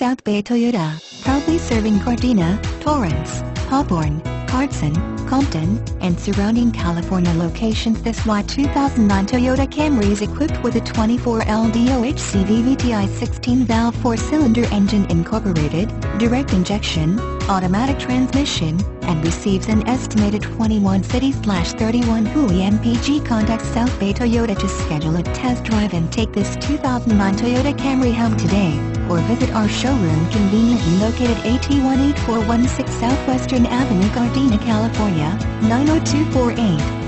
South Bay Toyota, proudly serving Gardena, Torrance, Hawthorne, Carson, Compton, and surrounding California locations This Y 2009 Toyota Camry is equipped with a 24L CVVTi 16-valve 4-cylinder engine incorporated, direct injection, automatic transmission, and receives an estimated 21 city-31 Hui MPG Contact South Bay Toyota to schedule a test drive and take this 2009 Toyota Camry home today, or visit our showroom conveniently located AT 18416 Southwestern Avenue Gardena, California, 90248.